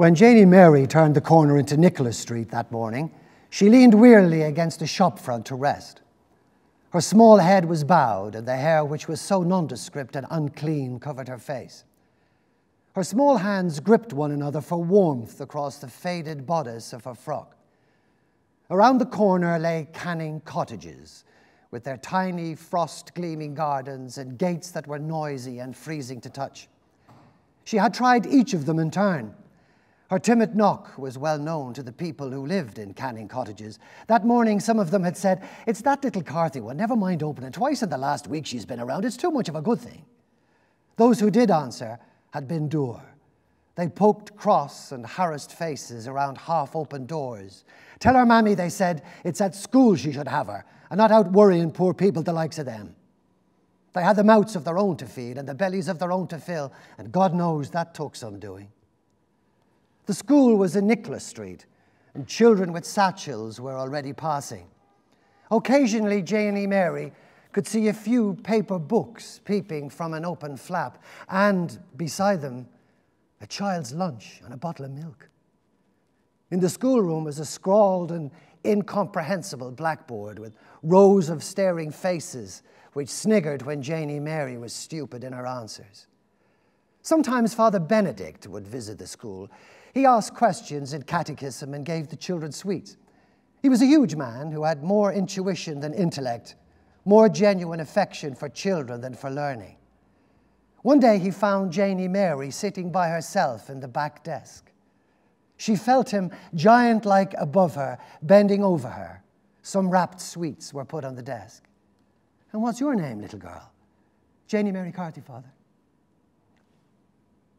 When Janie Mary turned the corner into Nicholas Street that morning, she leaned wearily against a shop front to rest. Her small head was bowed, and the hair, which was so nondescript and unclean, covered her face. Her small hands gripped one another for warmth across the faded bodice of her frock. Around the corner lay Canning cottages, with their tiny, frost gleaming gardens and gates that were noisy and freezing to touch. She had tried each of them in turn her timid knock was well known to the people who lived in Canning cottages. That morning, some of them had said, It's that little Carthy one, never mind opening. Twice in the last week she's been around. It's too much of a good thing. Those who did answer had been dour. They poked cross and harassed faces around half open doors. Tell her mammy, they said, it's at school she should have her, and not out worrying poor people the likes of them. They had the mouths of their own to feed and the bellies of their own to fill, and God knows that took some doing. The school was in Nicholas Street, and children with satchels were already passing. Occasionally, Janie Mary could see a few paper books peeping from an open flap, and beside them, a child's lunch and a bottle of milk. In the schoolroom was a scrawled and incomprehensible blackboard with rows of staring faces which sniggered when Janie Mary was stupid in her answers. Sometimes Father Benedict would visit the school. He asked questions in catechism and gave the children sweets. He was a huge man who had more intuition than intellect, more genuine affection for children than for learning. One day he found Janie Mary sitting by herself in the back desk. She felt him giant like above her, bending over her. Some wrapped sweets were put on the desk. And what's your name, little girl? Janie Mary Carthy, father.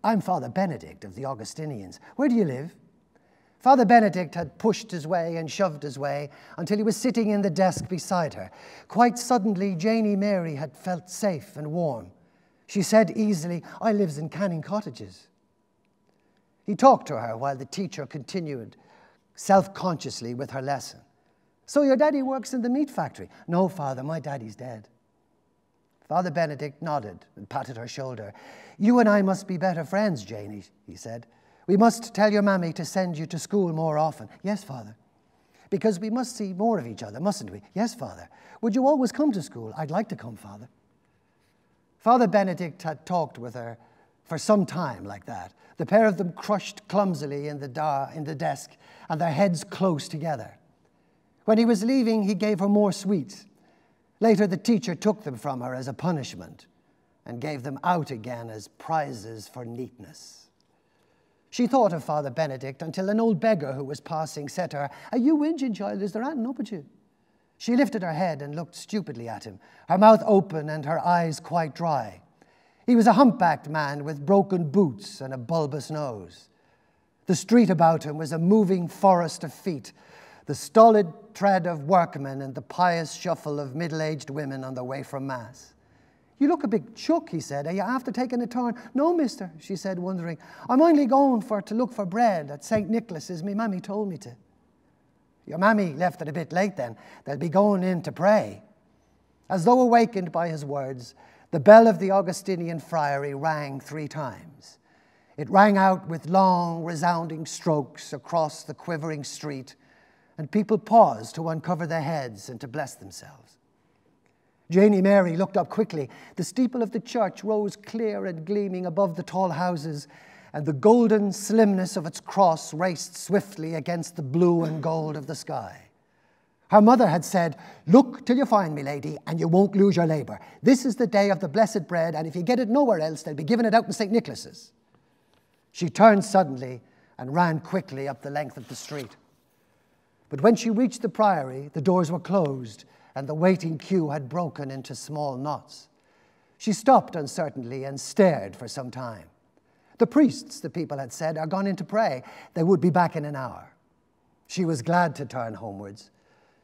I'm Father Benedict of the Augustinians. Where do you live? Father Benedict had pushed his way and shoved his way until he was sitting in the desk beside her. Quite suddenly, Janie Mary had felt safe and warm. She said easily, I lives in Canning Cottages. He talked to her while the teacher continued self consciously with her lesson. So your daddy works in the meat factory? No, father, my daddy's dead. Father Benedict nodded and patted her shoulder. You and I must be better friends, Janie, he said. We must tell your mammy to send you to school more often. Yes, Father. Because we must see more of each other, mustn't we? Yes, Father. Would you always come to school? I'd like to come, Father. Father Benedict had talked with her for some time like that. The pair of them crushed clumsily in the, in the desk and their heads close together. When he was leaving, he gave her more sweets Later, the teacher took them from her as a punishment and gave them out again as prizes for neatness. She thought of Father Benedict until an old beggar who was passing said to her, Are you whinging, child? Is there anything up at you? She lifted her head and looked stupidly at him, her mouth open and her eyes quite dry. He was a humpbacked man with broken boots and a bulbous nose. The street about him was a moving forest of feet the stolid tread of workmen and the pious shuffle of middle aged women on their way from Mass. You look a big chook, he said. Are you after taking a turn? No, mister, she said, wondering. I'm only going for to look for bread at St. Nicholas's. Me mammy told me to. Your mammy left it a bit late then. They'll be going in to pray. As though awakened by his words, the bell of the Augustinian friary rang three times. It rang out with long, resounding strokes across the quivering street and people paused to uncover their heads and to bless themselves. Janie Mary looked up quickly. The steeple of the church rose clear and gleaming above the tall houses, and the golden slimness of its cross raced swiftly against the blue and gold of the sky. Her mother had said, Look till you find me, lady, and you won't lose your labour. This is the day of the blessed bread, and if you get it nowhere else, they'll be giving it out in St. Nicholas's. She turned suddenly and ran quickly up the length of the street. But when she reached the priory, the doors were closed and the waiting queue had broken into small knots. She stopped uncertainly and stared for some time. The priests, the people had said, are gone in to pray. They would be back in an hour. She was glad to turn homewards.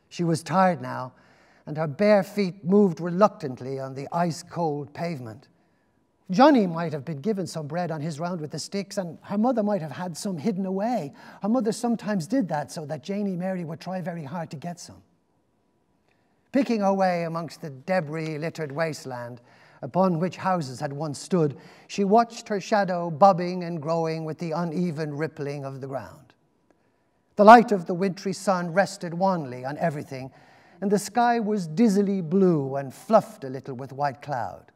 She was tired now, and her bare feet moved reluctantly on the ice cold pavement. Johnny might have been given some bread on his round with the sticks, and her mother might have had some hidden away. Her mother sometimes did that so that Janie Mary would try very hard to get some. Picking her way amongst the debris littered wasteland, upon which houses had once stood, she watched her shadow bobbing and growing with the uneven rippling of the ground. The light of the wintry sun rested wanly on everything, and the sky was dizzily blue and fluffed a little with white cloud.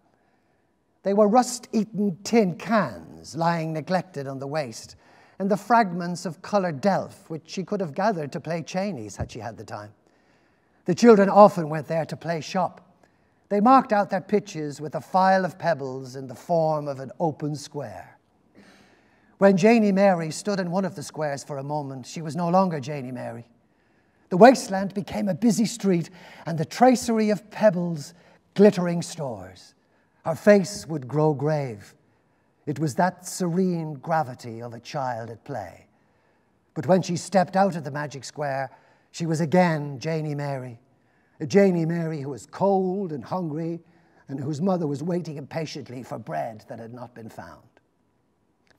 They were rust eaten tin cans lying neglected on the waste, and the fragments of coloured delf which she could have gathered to play Cheneys had she had the time. The children often went there to play shop. They marked out their pitches with a file of pebbles in the form of an open square. When Janie Mary stood in one of the squares for a moment, she was no longer Janie Mary. The wasteland became a busy street, and the tracery of pebbles, glittering stores. Her face would grow grave. It was that serene gravity of a child at play. But when she stepped out of the magic square, she was again Janie Mary, a Janie Mary who was cold and hungry and whose mother was waiting impatiently for bread that had not been found.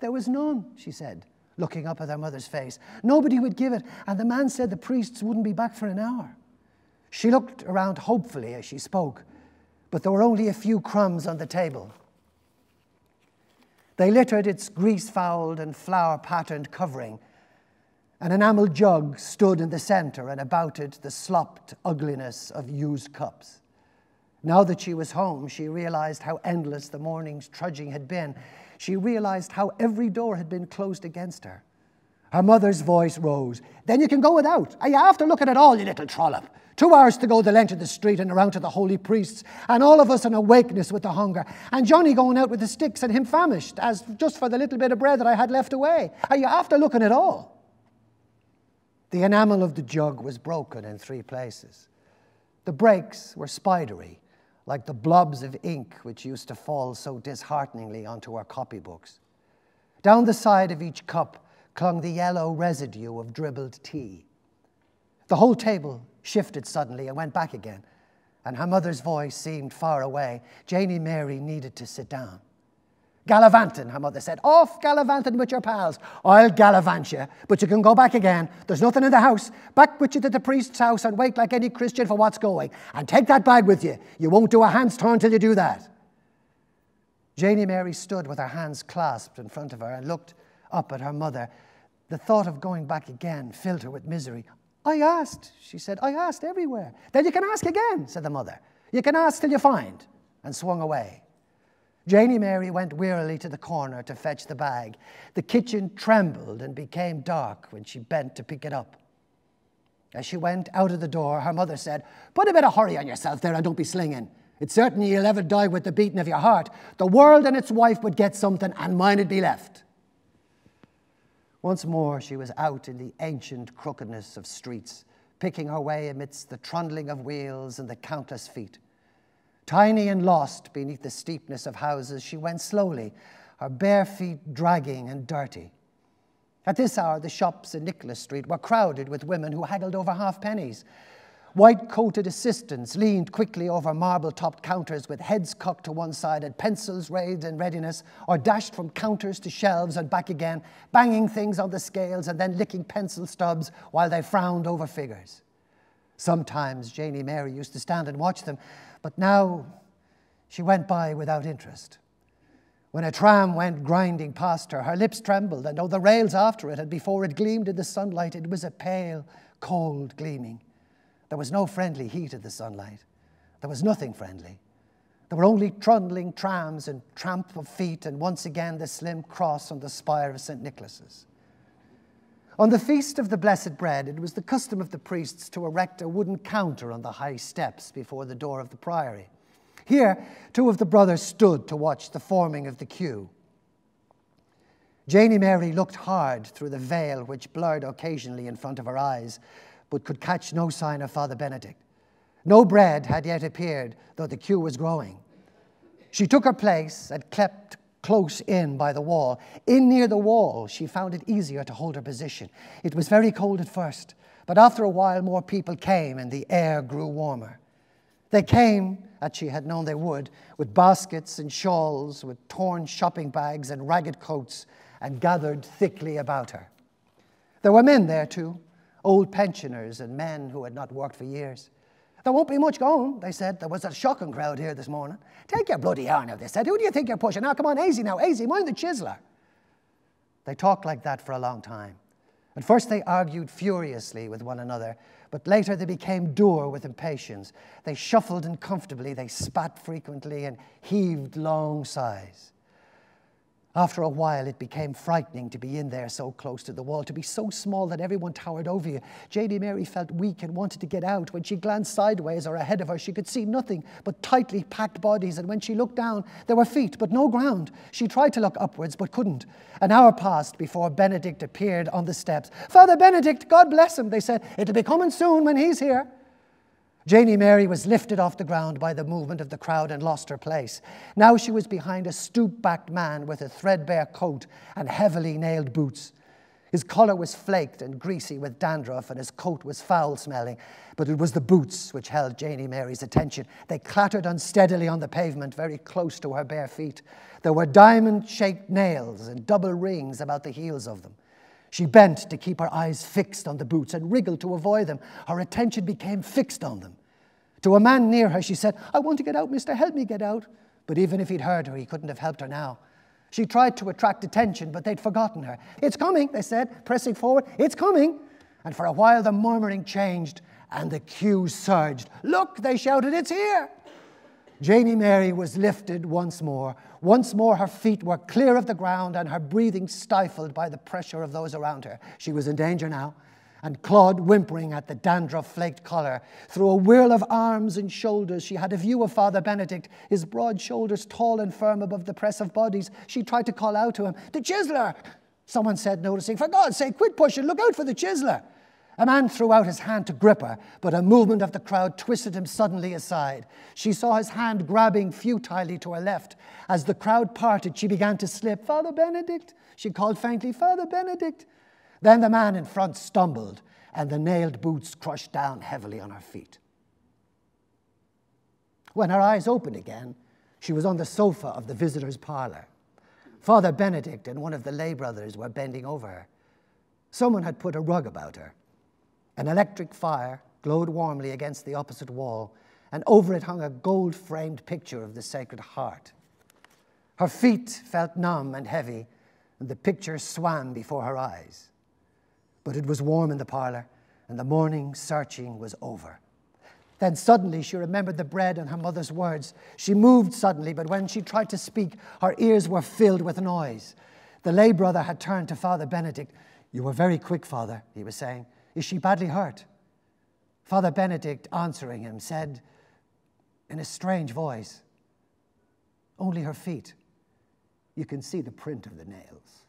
There was none, she said, looking up at her mother's face. Nobody would give it, and the man said the priests wouldn't be back for an hour. She looked around hopefully as she spoke, but there were only a few crumbs on the table. They littered its grease fouled and flower patterned covering. An enamel jug stood in the center, and about it the slopped ugliness of used cups. Now that she was home, she realized how endless the morning's trudging had been she realized how every door had been closed against her. Her mother's voice rose. Then you can go without. Are you after looking at all, you little trollop? Two hours to go the length of the street and around to the holy priests, and all of us in awakeness with the hunger, and Johnny going out with the sticks and him famished, as just for the little bit of bread that I had left away. Are you after looking at all? The enamel of the jug was broken in three places. The breaks were spidery, like the blobs of ink which used to fall so dishearteningly onto our copybooks. Down the side of each cup clung the yellow residue of dribbled tea. The whole table shifted suddenly and went back again, and her mother's voice seemed far away. Janie Mary needed to sit down. Gallivanting, her mother said. Off gallivanting with your pals. I'll gallivant you, but you can go back again. There's nothing in the house. Back with you to the priest's house and wait like any Christian for what's going. And take that bag with you. You won't do a hand's turn till you do that. Janie Mary stood with her hands clasped in front of her and looked up at her mother. The thought of going back again filled her with misery. I asked, she said. I asked everywhere. Then you can ask again, said the mother. You can ask till you find, and swung away. Janie Mary went wearily to the corner to fetch the bag. The kitchen trembled and became dark when she bent to pick it up. As she went out of the door, her mother said, Put a bit of hurry on yourself there and don't be slinging. It's certain you'll ever die with the beating of your heart. The world and its wife would get something, and mine'd be left. Once more, she was out in the ancient crookedness of streets, picking her way amidst the trundling of wheels and the countless feet. Tiny and lost beneath the steepness of houses, she went slowly, her bare feet dragging and dirty. At this hour, the shops in Nicholas Street were crowded with women who haggled over half pennies. White coated assistants leaned quickly over marble topped counters with heads cocked to one side and pencils raised in readiness, or dashed from counters to shelves and back again, banging things on the scales and then licking pencil stubs while they frowned over figures. Sometimes Janie Mary used to stand and watch them, but now she went by without interest. When a tram went grinding past her, her lips trembled, and though the rails after it and before it gleamed in the sunlight, it was a pale, cold gleaming. There was no friendly heat of the sunlight. There was nothing friendly. There were only trundling trams and tramp of feet, and once again the slim cross on the spire of St. Nicholas's. On the Feast of the Blessed Bread, it was the custom of the priests to erect a wooden counter on the high steps before the door of the priory. Here, two of the brothers stood to watch the forming of the queue. Janie Mary looked hard through the veil which blurred occasionally in front of her eyes, but could catch no sign of Father Benedict. No bread had yet appeared, though the queue was growing. She took her place and kept close in by the wall. In near the wall, she found it easier to hold her position. It was very cold at first, but after a while, more people came and the air grew warmer. They came, as she had known they would, with baskets and shawls, with torn shopping bags and ragged coats, and gathered thickly about her. There were men there too, old pensioners and men who had not worked for years. There won't be much going, they said. There was a shocking crowd here this morning. Take your bloody arm now, they said. Who do you think you're pushing? Now, come on, easy now, easy. Mind the chiseler. They talked like that for a long time. At first, they argued furiously with one another, but later they became dour with impatience. They shuffled uncomfortably, they spat frequently, and heaved long sighs. After a while, it became frightening to be in there so close to the wall, to be so small that everyone towered over you. Janie Mary felt weak and wanted to get out. When she glanced sideways or ahead of her, she could see nothing but tightly packed bodies, and when she looked down, there were feet, but no ground. She tried to look upwards, but couldn't. An hour passed before Benedict appeared on the steps. Father Benedict, God bless him, they said. It'll be coming soon when he's here. Janie Mary was lifted off the ground by the movement of the crowd and lost her place. Now she was behind a stoop backed man with a threadbare coat and heavily nailed boots. His collar was flaked and greasy with dandruff, and his coat was foul smelling. But it was the boots which held Janie Mary's attention. They clattered unsteadily on the pavement very close to her bare feet. There were diamond shaped nails and double rings about the heels of them. She bent to keep her eyes fixed on the boots and wriggled to avoid them. Her attention became fixed on them. To a man near her, she said, I want to get out, mister, help me get out. But even if he'd heard her, he couldn't have helped her now. She tried to attract attention, but they'd forgotten her. It's coming, they said, pressing forward. It's coming. And for a while, the murmuring changed and the queue surged. Look, they shouted, it's here. Janie Mary was lifted once more. Once more, her feet were clear of the ground and her breathing stifled by the pressure of those around her. She was in danger now. And clawed, whimpering at the dandruff flaked collar, through a whirl of arms and shoulders, she had a view of Father Benedict, his broad shoulders tall and firm above the press of bodies. She tried to call out to him, The chiseler! Someone said, noticing, For God's sake, quit pushing, look out for the chiseler. A man threw out his hand to grip her, but a movement of the crowd twisted him suddenly aside. She saw his hand grabbing futilely to her left. As the crowd parted, she began to slip. Father Benedict, she called faintly, Father Benedict. Then the man in front stumbled, and the nailed boots crushed down heavily on her feet. When her eyes opened again, she was on the sofa of the visitor's parlor. Father Benedict and one of the lay brothers were bending over her. Someone had put a rug about her. An electric fire glowed warmly against the opposite wall, and over it hung a gold framed picture of the Sacred Heart. Her feet felt numb and heavy, and the picture swam before her eyes. But it was warm in the parlor, and the morning searching was over. Then suddenly she remembered the bread and her mother's words. She moved suddenly, but when she tried to speak, her ears were filled with noise. The lay brother had turned to Father Benedict. You were very quick, Father, he was saying. Is she badly hurt? Father Benedict, answering him, said in a strange voice, Only her feet. You can see the print of the nails.